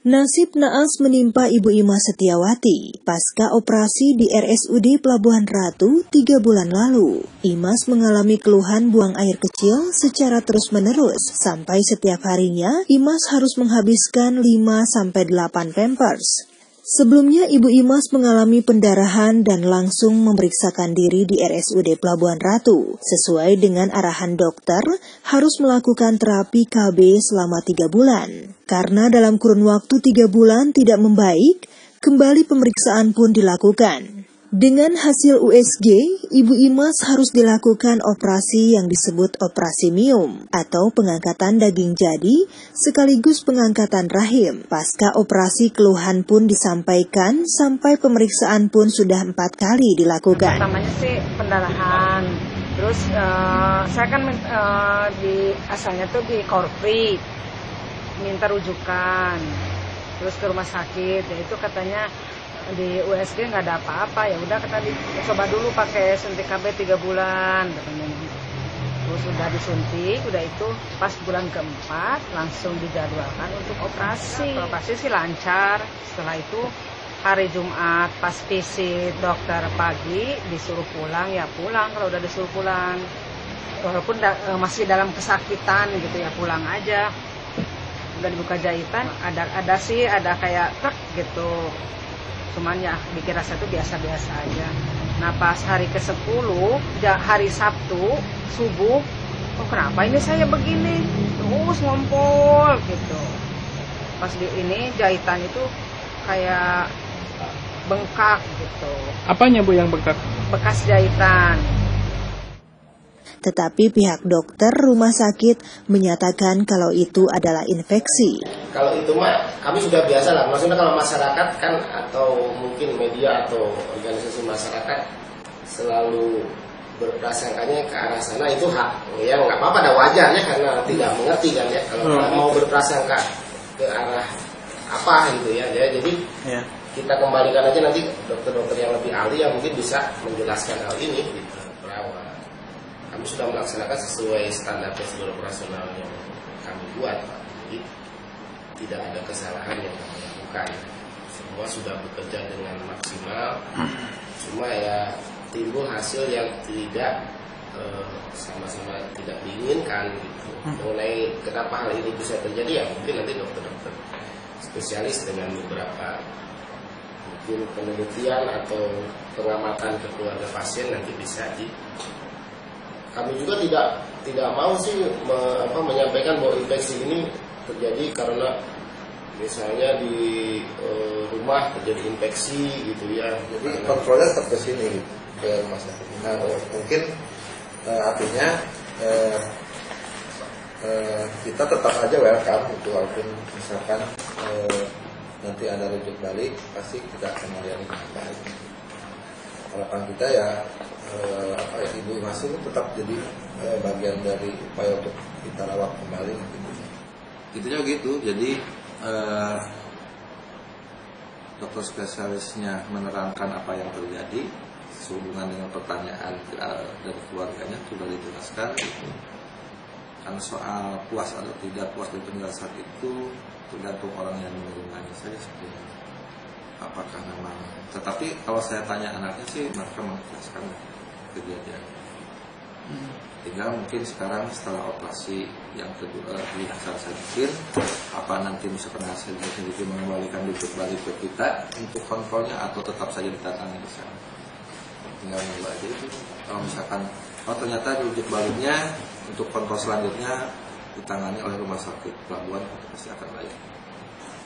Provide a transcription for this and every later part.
Nasib naas menimpa Ibu Ima Setiawati pasca operasi di RSUD Pelabuhan Ratu tiga bulan lalu. Imas mengalami keluhan buang air kecil secara terus-menerus, sampai setiap harinya Imas harus menghabiskan 5-8 pampers. Sebelumnya Ibu Imas mengalami pendarahan dan langsung memeriksakan diri di RSUD Pelabuhan Ratu. Sesuai dengan arahan dokter, harus melakukan terapi KB selama tiga bulan. Karena dalam kurun waktu tiga bulan tidak membaik, kembali pemeriksaan pun dilakukan. Dengan hasil USG, Ibu Imas harus dilakukan operasi yang disebut operasi mium atau pengangkatan daging jadi sekaligus pengangkatan rahim. Pasca operasi keluhan pun disampaikan sampai pemeriksaan pun sudah empat kali dilakukan. Pertamanya sih pendarahan, terus uh, saya kan uh, di asalnya tuh di Korpri minta rujukan, terus ke rumah sakit, ya itu katanya di USG nggak ada apa-apa. Ya udah kita coba dulu pakai suntik KB tiga bulan. Katanya terus sudah disuntik udah itu pas bulan keempat langsung dijadwalkan untuk operasi. Operasi sih lancar. Setelah itu hari Jumat pas visit dokter pagi disuruh pulang ya pulang kalau udah disuruh pulang. Walaupun da, e, masih dalam kesakitan gitu ya pulang aja. Udah dibuka jahitan ada ada sih ada kayak truk gitu cuman ya bikin rasa itu biasa-biasa aja. Nah pas hari ke 10 hari Sabtu subuh oh kenapa ini saya begini? Terus ngompol gitu. Pas di ini jahitan itu kayak bengkak gitu. Apanya bu yang bengkak? Bekas jahitan. Tetapi pihak dokter rumah sakit menyatakan kalau itu adalah infeksi. Kalau itu mah kami sudah biasa lah. Maksudnya kalau masyarakat kan atau mungkin media atau organisasi masyarakat selalu berprasangkanya ke arah sana itu hak. Ya nggak apa-apa ada wajarnya karena tidak mengerti kan ya. Kalau hmm. mau berprasangka ke arah apa gitu ya, ya. Jadi ya. kita kembalikan aja nanti dokter-dokter yang lebih ahli yang mungkin bisa menjelaskan hal ini gitu. Kami sudah melaksanakan sesuai standar prosedur operasional yang kami buat Jadi tidak ada kesalahan yang kami lakukan semua sudah bekerja dengan maksimal cuma ya timbul hasil yang tidak eh, sama-sama uh, tidak diinginkan gitu. Hmm. mengenai kenapa hal ini bisa terjadi ya mungkin nanti dokter-dokter spesialis dengan beberapa mungkin penelitian atau pengamatan ke keluarga pasien nanti bisa di kami juga tidak tidak mau sih me, apa, menyampaikan bahwa infeksi ini terjadi karena misalnya di e, rumah terjadi infeksi gitu ya. Jadi kontrolnya tetap ke sini ke rumah sakit. Nah, mungkin e, artinya e, e, kita tetap aja welcome itu walaupun misalkan e, nanti ada rujuk balik pasti kita akan melayani dengan baik. Harapan kita ya eh, apa ya ibu masih tetap jadi eh, bagian dari upaya untuk kita rawat kembali gitu. Itunya gitu. Jadi eh, dokter spesialisnya menerangkan apa yang terjadi sehubungan dengan pertanyaan uh, dari keluarganya sudah dijelaskan gitu. Kan soal puas atau tidak puas dari penjelasan itu tergantung orang yang menerimanya saja sebenarnya apakah memang tetapi kalau saya tanya anaknya sih mereka menjelaskan kejadian. Tinggal mungkin sekarang setelah operasi yang kedua di Hasan Sadikin apa nanti misalkan hasilnya sedikit mengembalikan duduk balik ke kita untuk kontrolnya atau tetap saja ditangani di sana? Tinggal nunggu aja itu. Kalau misalkan oh ternyata rujuk baliknya untuk kontrol selanjutnya ditangani oleh rumah sakit pelabuhan pasti akan baik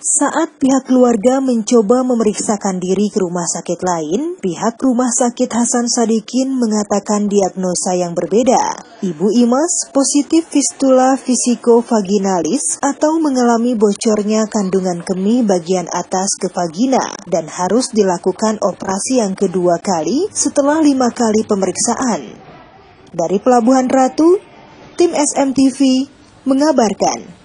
saat pihak keluarga mencoba memeriksakan diri ke rumah sakit lain, pihak rumah sakit Hasan Sadikin mengatakan diagnosa yang berbeda. Ibu Imas positif fistula vaginalis atau mengalami bocornya kandungan kemih bagian atas ke vagina dan harus dilakukan operasi yang kedua kali setelah lima kali pemeriksaan. Dari Pelabuhan Ratu, tim SMTV mengabarkan.